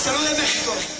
salud de México.